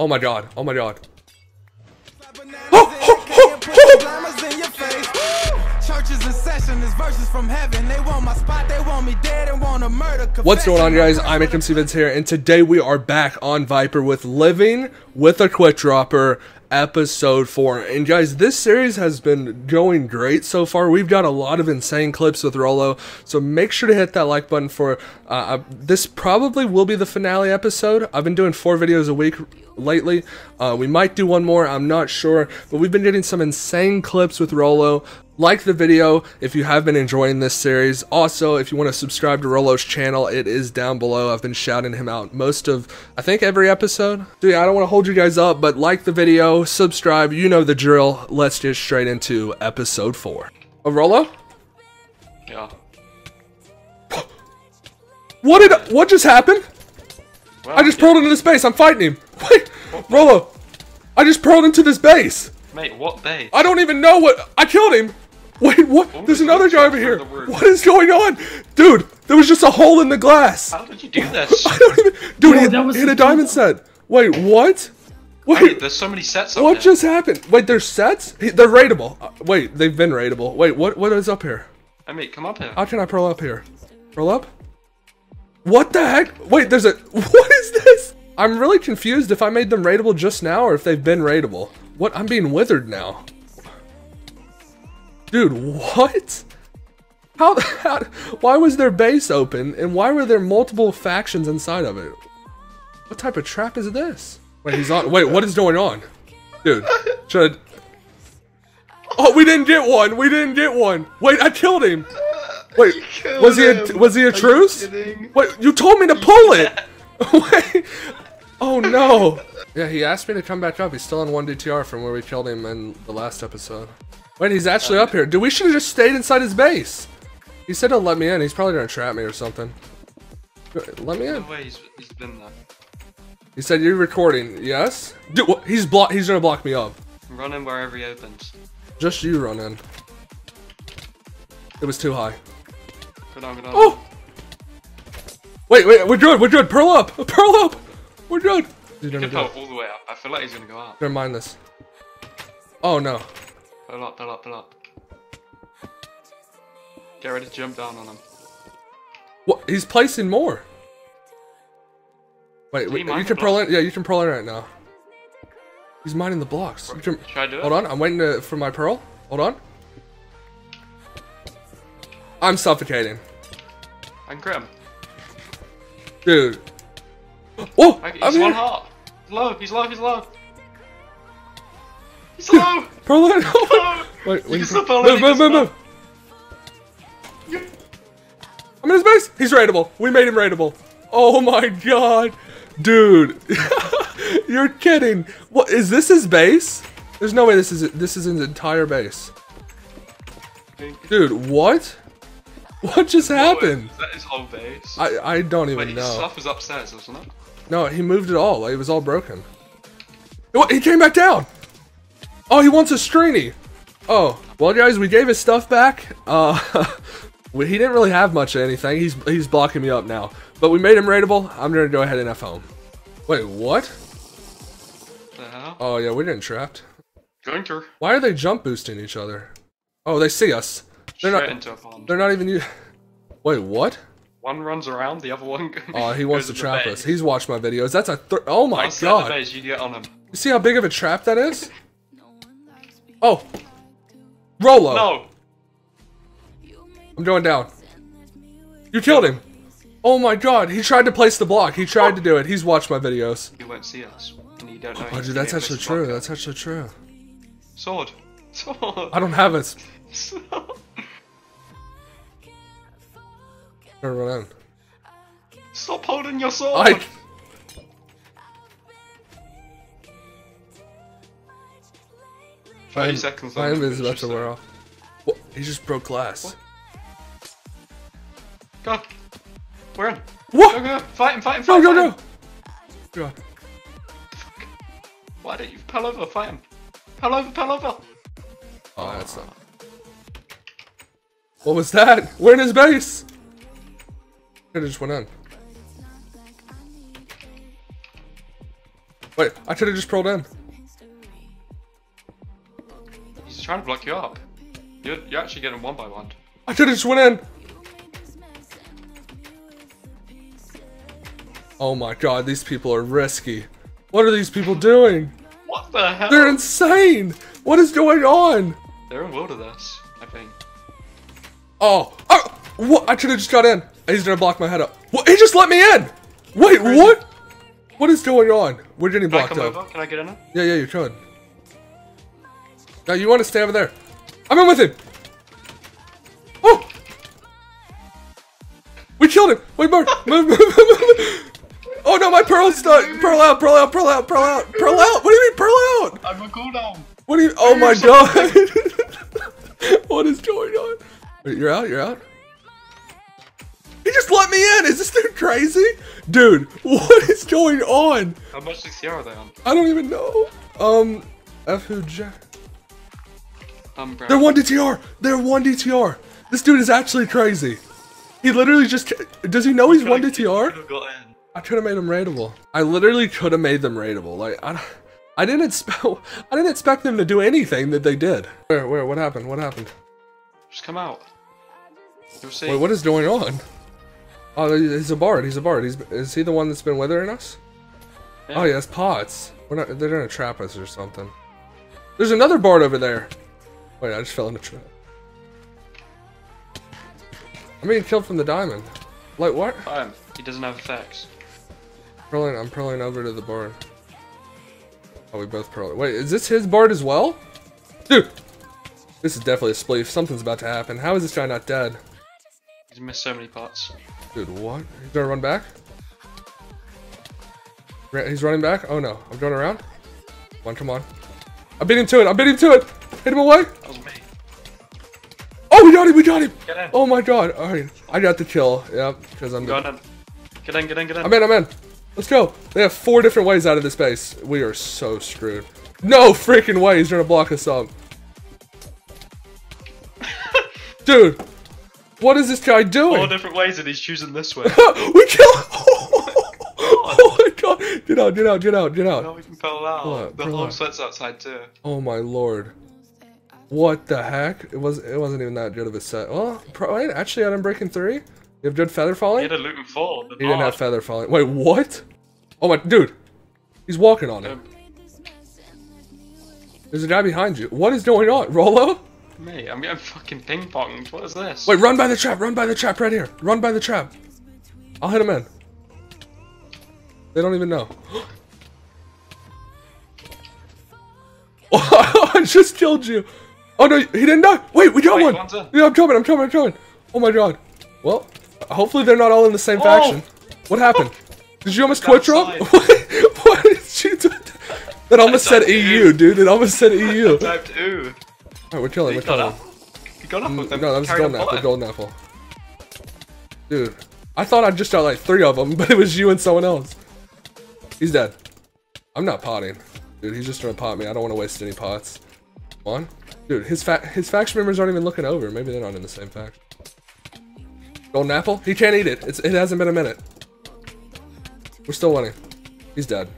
Oh my god. Oh my god. Churches in session, this verses from heaven. They want my spot, they want me dead and want to murder. What's going on, guys? iMakeMcVids here, and today we are back on Viper with Living with a Quick Dropper episode 4. And guys, this series has been going great so far. We've got a lot of insane clips with Rolo, so make sure to hit that like button for uh, uh, this probably will be the finale episode. I've been doing four videos a week lately. Uh, we might do one more, I'm not sure, but we've been getting some insane clips with Rolo. Like the video if you have been enjoying this series. Also, if you want to subscribe to Rolo's channel, it is down below. I've been shouting him out most of, I think, every episode. So yeah, I don't want to hold you guys up, but like the video, subscribe, you know the drill. Let's get straight into episode 4. Oh, Rolo? Yeah. What did, what just happened? Well, I just pearled into this base, I'm fighting him. Wait, Rolo! I just pearled into this base. Mate, what base? I don't even know what. I killed him. Wait, what? There's there's another no guy over here. for the word. What is going on, dude? There was just a hole in the glass. How did you do this? I don't even. Dude, Yo, he, that was he had a diamond set. Wait, what? Mate, Wait, there's so many sets up what there. just happened? Wait, there's sets? They're raidable. Uh, wait, they've been raidable. Wait, what? What is up here? I mean, come up here. How can I pearl up here? Pearl up? What the heck? Wait, there's a. What is this? I'm really confused if I made them raidable just now or if they've been raidable. What? I'm being withered now. Dude, what? How, how? Why was their base open and why were there multiple factions inside of it? What type of trap is this? Wait, he's on. Wait, what is going on? Dude, should. Oh, we didn't get one. We didn't get one. Wait, I killed him. Wait, was he a, was he a truce? Wait, you told me to pull it. Wait. Oh no. Yeah, he asked me to come back up. He's still on 1DTR from where we killed him in the last episode. Wait, he's actually up here. Dude, we should have just stayed inside his base. He said he'll let me in. He's probably gonna trap me or something. Let me in. No way, he's, he's been there. He said you're recording. Yes. Dude, what? he's block. He's gonna block me up. Run him wherever he opens. Just you run in. It was too high. Good on, good on. Oh! Wait, wait, we're good, we're good. Pearl up, pearl up. We're good. He's You gonna can do pull it. all the way up. I feel like he's gonna go up. Never mind this. Oh no. Pull up, pull up, pull up. Get ready to jump down on him. What? He's placing more. Wait, wait you can pearl in. Yeah, you can pearl in right now. He's mining the blocks. Can, Should I do it? hold on, I'm waiting to, for my pearl. Hold on. I'm suffocating, I can crit him. dude. Oh, I, he's I'm one here. heart. He's low, he's low, he's low. He's low! Pearl in. No! Wait, You wait. can Move, move, move, move. I'm in his base. He's raidable. We made him raidable. Oh my god, dude, you're kidding. What is this? His base? There's no way this is this is his entire base, dude. What? What just happened? Is that his whole base? I I don't even Wait, his know. stuff was upstairs, wasn't it? No, he moved it all. It was all broken. What? He came back down. Oh, he wants a Strini. Oh, well, guys, we gave his stuff back. Uh, we, he didn't really have much of anything. He's he's blocking me up now. But we made him raidable. I'm gonna go ahead and F home. Wait, what? The hell? Oh yeah, we're getting trapped. To Why are they jump boosting each other? Oh, they see us. They're straight not. into a pond. They're not even. Wait, what? One runs around, the other one. Oh, he wants to goes in the trap us. He's watched my videos. That's a. Th- oh my the god. you get on him. You see how big of a trap that is? Oh. Rolo. No! I'm going down. You killed him. Oh my god, he tried to place the block. He tried to do it. He's watched my videos. You won't see us. And you don't know. Oh, dude, that's actually true. That's actually true. Sword. Sword. I don't have it. Better run in. Stop holding your sword! I. My, seconds left, is about to wear off. What? He just broke glass. Go. We're in. Go, What? go. Fight him, fight him, Go, fight go, him. go. God. Why don't you pell over? Fight him. Pell over, pell over. Oh, that's not. What was that? We're in his base. Have just went in. Wait, I could have just pulled in. Trying to block you up. You're, you're actually getting one by one. I could have just went in. Oh my god, these people are risky. What are these people doing? What the hell? They're insane. What is going on? They're in wilderness, I think. Oh, oh what? I could have just got in. He's gonna block my head up. What? He just let me in. Wait, what? What is going on? We're getting Can I blocked up. over? Can I get in it? Yeah, yeah, you could. Now you want to stay over there. I'm in with him. Oh! We killed him. Wait, Bart. Move, move, move, move. Oh no, my pearl's stuck. Pearl out, pearl out, pearl out, pearl out, pearl out. What do you mean, pearl out? I'm a cooldown. What do you? Oh my god. what is going on? Wait, you're out. You're out. He just let me in. Is this dude crazy? Dude, what is going on? How much CCR are they on? I don't even know. Um, F who Jack. Umbrella. They're one DTR. They're one DTR. This dude is actually crazy. He literally just does he know he's one DTR? Could've. I could have made him raidable. I literally could have made them raidable. Like I, I didn't expect I didn't expect them to do anything that they did. Where where what happened? What happened? Just come out. You'll. Wait, what is going on? Oh, he's a bard. He's a bard. He's is he the one that's been withering us? Yeah. Oh yeah, it's pots. We're not. They're gonna trap us or something. There's another bard over there. Wait, I just fell in the trap. I'm being killed from the diamond. Like what? Fine. He doesn't have effects. Pearling, I'm pearling over to the bard. Oh, we both pearl. Wait, is this his bard as well? Dude! This is definitely a spleef. Something's about to happen. How is this guy not dead? He's missed so many parts. Dude, what? He's gonna run back? He's running back? Oh no. I'm going around? Come on, come on. I beat him to it. I beat him to it. Hit him away. Got him. We got him. Get in. Oh my god. All right. I got the kill. Yep. Because I'm Go the. on in. Get in, get in, get in. I'm in. I'm in. Let's go. They have four different ways out of this base. We are so screwed. No freaking way. He's gonna block us up. Dude. What is this guy doing? Four different ways and he's choosing this way. we kill Oh my god. Get out. Get out. Get out. Get out. now we can pull out. Pull out, the whole set's outside too. Oh my lord. What the heck? It was it wasn't even that good of a set. Well, pro- wait, actually at Unbreaking 3, you have good feather He falling? had a loot and fall. He didn't have feather falling. Wait, what? Oh my dude. He's walking on it. Um, There's a guy behind you. What is going on? Rolo? Mate, I'm getting fucking ping ponged. What is this? Wait, run by the trap, run by the trap right here. Run by the trap. I'll hit him in. They don't even know. Oh, I just killed you. Oh no, he didn't die. Wait, we got Wait, one. Yeah, I'm coming, I'm coming, I'm coming. Oh my god. Well, hopefully they're not all in the same Oh. faction. What happened? Did you almost twitch drop? Outside. What? did you do? That almost said EU, dude. It almost said EU. Typed ooh. Alright, we're killing, He we're up. He got up with them. Mm, No, that was golden a apple. Golden apple. Dude, I thought I just got like three of them, but it was you and someone else. He's dead. I'm not potting. Dude, he's just gonna pot me. I don't want to waste any pots. Come on. Dude, his fa his faction members aren't even looking over. Maybe they're not in the same faction. Golden apple? He can't eat it. It's, it hasn't been a minute. We're still winning. He's dead.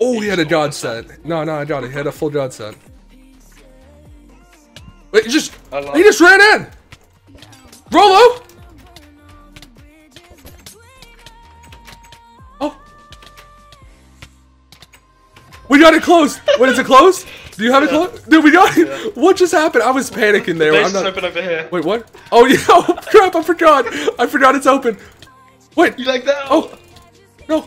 Oh, he had a god set. No, no, I got it. He had a full god set. Wait, he just he just ran in. Rolo. Oh, we got it closed. Wait, is it closed? Do you have it Yeah. closed? Dude, we got it. What just happened? I was panicking there. Base I'm is not. open over here. Wait, what? Oh yeah! Oh crap! I forgot. I forgot it's open. Wait. You like that? Oh no!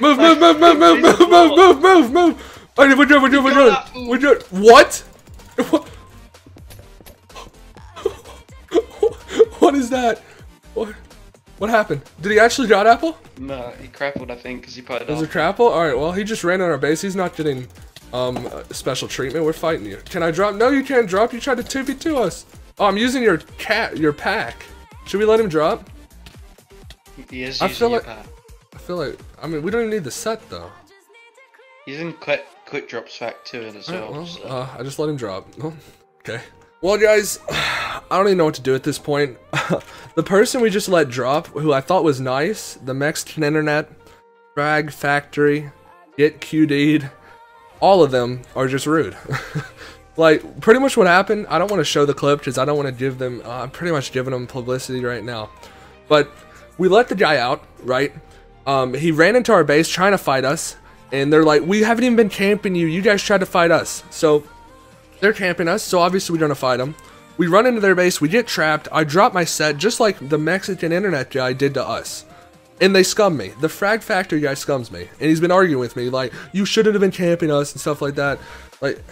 Move! Move! Move! Move! Move! Move! Move! Move! Move! Move! We're doing. We're doing. We're doing. We're doing. What? What? What is that? What? What happened? Did he actually got apple? No, he crappled, I think, because he put it Was it crapple? Alright, well, he just ran on our base. He's not getting um special treatment. We're fighting you. Can I drop? No, you can't drop. You tried to 2v2 us. Oh, I'm using your cat, your pack. Should we let him drop? He is I feel like- pad. I feel like, I mean, we don't even need the set though. He's in quick, quick drop spec too as Alright, well. well, so- uh, I just let him drop. Oh, okay. Well, guys, I don't even know what to do at this point. the person we just let drop, who I thought was nice, the Mexican Internet, Drag Factory, get QD'd. All of them are just rude. like, pretty much what happened, I don't want to show the clip because I don't want to give them, uh, I'm pretty much giving them publicity right now. But we let the guy out, right? Um, he ran into our base trying to fight us. And they're like, we haven't even been camping you. You guys tried to fight us. So they're camping us. So obviously we're to fight them. We run into their base. We get trapped. I drop my set just like the Mexican internet guy did to us. And they scum me. The Frag Factory guy scums me. And he's been arguing with me like, you shouldn't have been camping us and stuff like that. Like,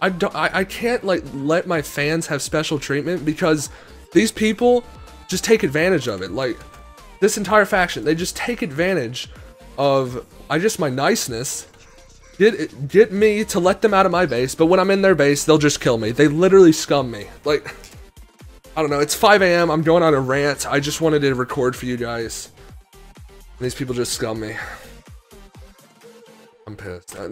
I, don't, I, I can't like let my fans have special treatment because these people just take advantage of it. Like, this entire faction, they just take advantage of I just my niceness get get me to let them out of my base, but when I'm in their base, they'll just kill me. They literally scum me. Like I don't know. It's 5 a.m. I'm going on a rant. I just wanted to record for you guys. These people just scum me. I'm pissed. Uh,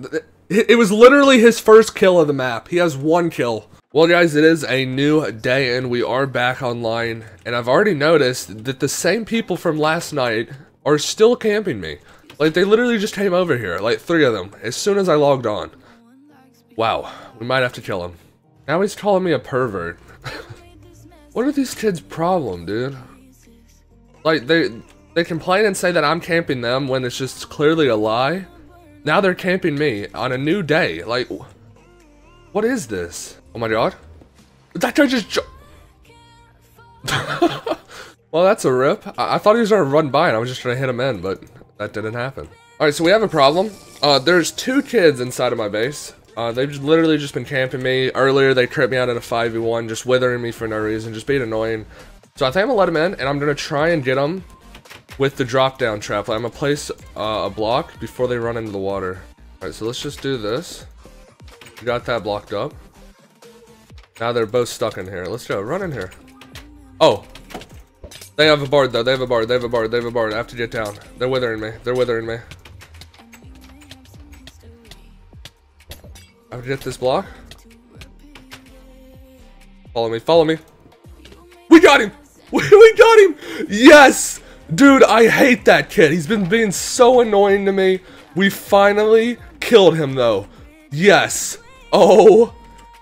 it was literally his first kill of the map. He has one kill. Well guys, it is a new day and we are back online. And I've already noticed that the same people from last night are still camping me. Like, they literally just came over here, like three of them, as soon as I logged on. Wow, we might have to kill him. Now he's calling me a pervert. what are these kids' problem, dude? Like, they they complain and say that I'm camping them when it's just clearly a lie. Now they're camping me on a new day. Like, what is this? Oh my god. That guy just Well, that's a rip. I, I thought he was gonna run by and I was just to hit him in, but that didn't happen. Alright, so we have a problem. Uh, there's two kids inside of my base. Uh, they've literally just been camping me. Earlier, they tripped me out in a 5v1, just withering me for no reason, just being annoying. So I think I'm gonna let them in, and I'm gonna try and get them with the drop down trap. I'm gonna place uh, a block before they run into the water. Alright, so let's just do this. We got that blocked up. Now they're both stuck in here. Let's go, run in here. Oh, they have a bard though. They have a bard. They have a bard. They have a bard. I have to get down. They're withering me. They're withering me. I to get this block. Follow me. Follow me. We got him. We got him. Yes. Dude, I hate that kid. He's been being so annoying to me. We finally killed him though. Yes. Oh.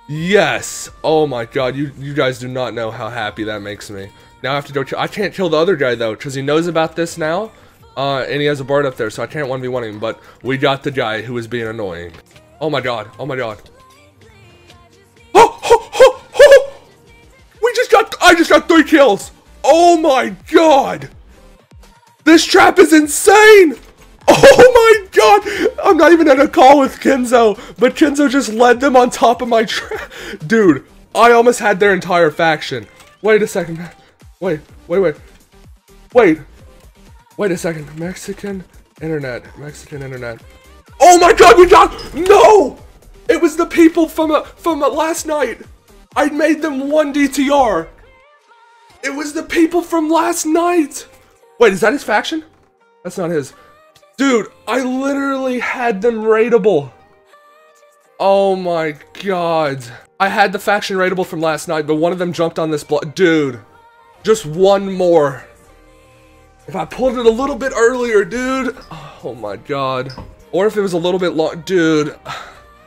Yes. Oh my god. You you guys do not know how happy that makes me. Now I have to go I can't kill the other guy though, because he knows about this now. Uh, and he has a bard up there, so I can't 1v1 him, but we got the guy who was being annoying. Oh my god, oh my god. Oh, oh, oh, oh! We just got- I just got three kills! Oh my god! This trap is insane! Oh my god! I'm not even in a call with Kenzoo, but Kenzoo just led them on top of my trap. Dude, I almost had their entire faction. Wait a second. Wait, wait, wait. Wait. Wait a second. Mexican internet. Mexican internet. Oh my god, we got No! It was the people from a, from a last night. I made them one DTR. It was the people from last night. Wait, is that his faction? That's not his. Dude, I literally had them raidable. Oh my god. I had the faction raidable from last night, but one of them jumped on this block. Dude. Just one more. If I pulled it a little bit earlier, dude. Oh my god. Or if it was a little bit long. Dude.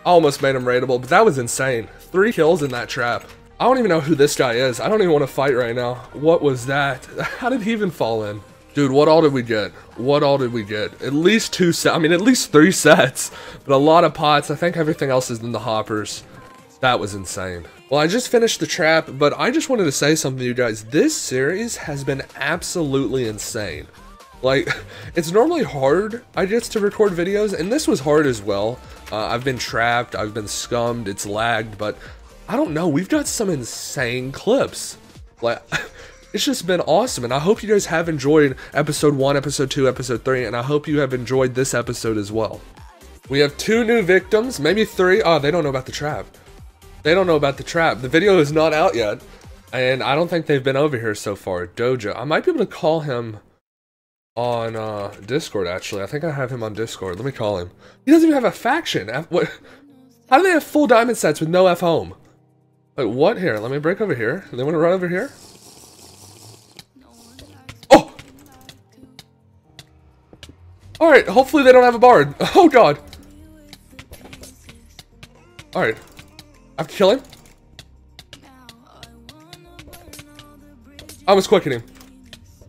I almost made him raidable, but that was insane. Three kills in that trap. I don't even know who this guy is. I don't even want to fight right now. What was that? How did he even fall in? Dude, what all did we get? What all did we get? At least two sets. I mean, at least three sets. But a lot of pots. I think everything else is in the hoppers. That was insane. Well, I just finished the trap, but I just wanted to say something to you guys. This series has been absolutely insane. Like, it's normally hard, I guess, to record videos, and this was hard as well. Uh, I've been trapped, I've been scummed, it's lagged, but I don't know, we've got some insane clips. Like, it's just been awesome, and I hope you guys have enjoyed episode 1, episode 2, episode 3, and I hope you have enjoyed this episode as well. We have two new victims, maybe three. Oh, they don't know about the trap. They don't know about the trap. The video is not out yet. And I don't think they've been over here so far. Doja. I might be able to call him on uh, Discord, actually. I think I have him on Discord. Let me call him. He doesn't even have a faction. F what? How do they have full diamond sets with no F home? Like, what? Here, let me break over here. They want to run over here? Oh! Alright, hopefully they don't have a bard. Oh god. Alright. I have to kill him? I was quicking him.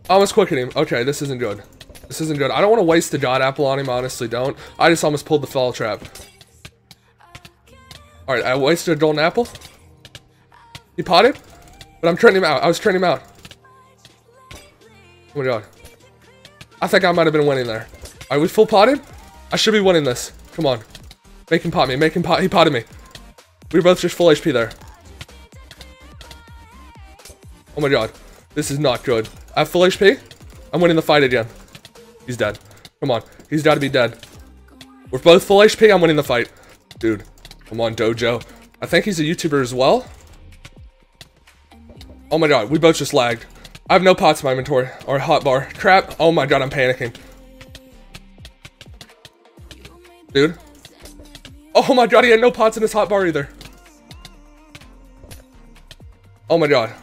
Oh, I was quicking him. Okay, this isn't good. This isn't good. I don't want to waste the God Apple on him, honestly don't. I just almost pulled the fall trap. Alright, I wasted a golden apple. He potted? But I'm turning him out. I was turning him out. Oh my god. I think I might have been winning there. Are we full potted? I should be winning this. Come on. Make him pot me. Make him pot. He potted me. We were both just full HP there. Oh my god. This is not good. I have full HP. I'm winning the fight again. He's dead. Come on. He's got to be dead. We're both full HP. I'm winning the fight. Dude. Come on, Dojo. I think he's a YouTuber as well. Oh my god. We both just lagged. I have no pots in my inventory. Or hot bar. Crap. Oh my god. I'm panicking. Dude. Oh my god. He had no pots in his hot bar either. Oh my god.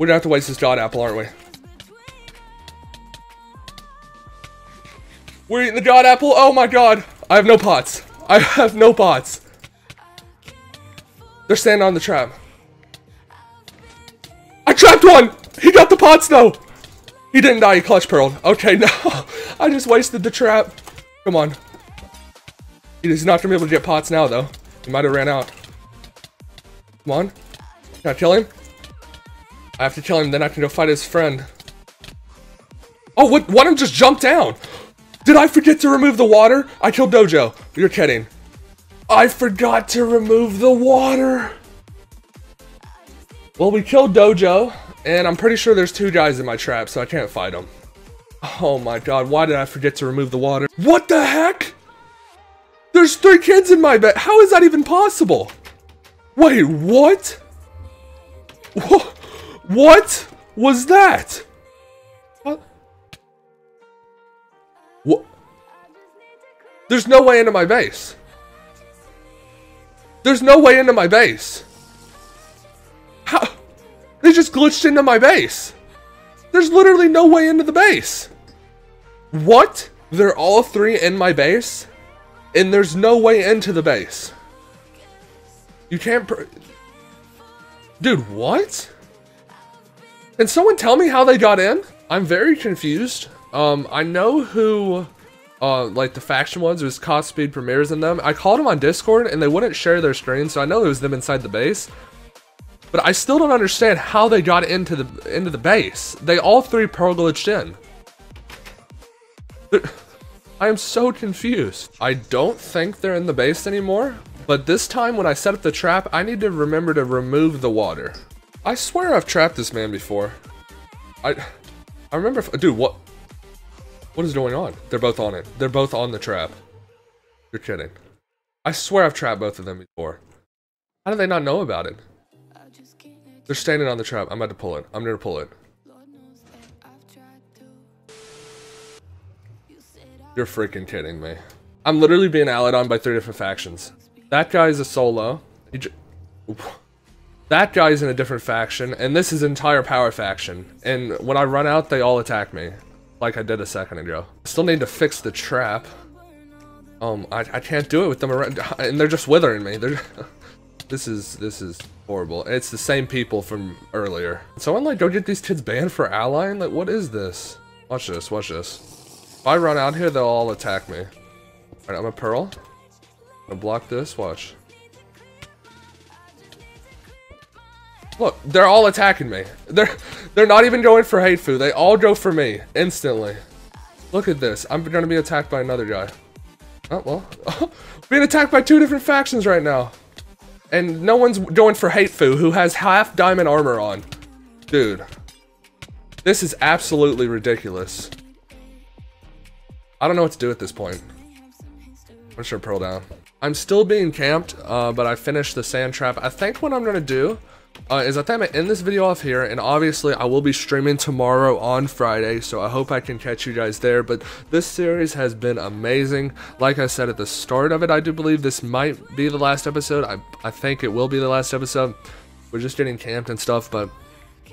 We're gonna have to waste this god apple, aren't we? We're eating the god apple. Oh my god. I have no pots. I have no pots. They're standing on the trap. I trapped one! He got the pots though! He didn't die, he clutch pearled. Okay, no. I just wasted the trap. Come on. He's not gonna be able to get pots now though. He might have ran out. Come on. Can I kill him? I have to kill him, then I can go fight his friend. Oh, what? Of them just jumped down. Did I forget to remove the water? I killed Dojo. You're kidding. I forgot to remove the water. Well, we killed Dojo, and I'm pretty sure there's two guys in my trap, so I can't fight them. Oh my god, why did I forget to remove the water? What the heck? There's three kids in my bed. How is that even possible? Wait, what? What? What was that? What? What? There's no way into my base. There's no way into my base. How? They just glitched into my base. There's literally no way into the base. What? They're all three in my base? And there's no way into the base. You can't... Dude, what? Can someone tell me how they got in? I'm very confused. Um, I know who, uh, like the faction ones, It was Cost Speed Premiers in them. I called them on Discord and they wouldn't share their screen, so I know it was them inside the base. But I still don't understand how they got into the into the base. They all three pearl glitched in. I am so confused. I don't think they're in the base anymore, but this time when I set up the trap, I need to remember to remove the water. I swear I've trapped this man before. I I remember if, dude, what what is going on? They're both on it. They're both on the trap. You're kidding. I swear I've trapped both of them before. How do they not know about it? They're standing on the trap. I'm about to pull it. I'm gonna pull it. You're freaking kidding me. I'm literally being allied on by three different factions. That guy is a solo. That guy's in a different faction, and this is entire power faction. And when I run out, they all attack me. Like I did a second ago. Still need to fix the trap. Um, I, I can't do it with them around, and they're just withering me. They're, this is, this is horrible. It's the same people from earlier. Someone like go get these kids banned for allying? Like, what is this? Watch this, watch this. If I run out here, they'll all attack me. Alright, I'm a Pearl. I'm gonna block this, watch. Look, they're all attacking me. They're they're not even going for hate food. They all go for me instantly. Look at this. I'm gonna be attacked by another guy. Oh well, being attacked by two different factions right now, and no one's going for hate food who has half diamond armor on. Dude, this is absolutely ridiculous. I don't know what to do at this point. I'm sure pearl down. I'm still being camped, uh, but I finished the sand trap. I think what I'm gonna do uh, is I think I'm gonna end this video off here, and obviously I will be streaming tomorrow on Friday, so I hope I can catch you guys there, but this series has been amazing. Like I said at the start of it, I do believe this might be the last episode. I, I think it will be the last episode. We're just getting camped and stuff, but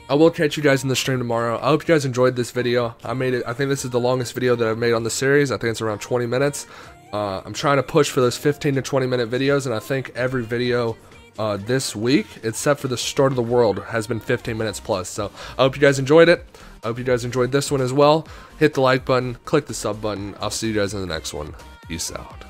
I will catch you guys in the stream tomorrow. I hope you guys enjoyed this video. I made it. I think this is the longest video that I've made on the series. I think it's around 20 minutes. Uh, I'm trying to push for those 15 to 20 minute videos, and I think every video uh, this week, except for the start of the world, has been 15 minutes plus. So I hope you guys enjoyed it. I hope you guys enjoyed this one as well. Hit the like button, click the sub button. I'll see you guys in the next one. Peace out.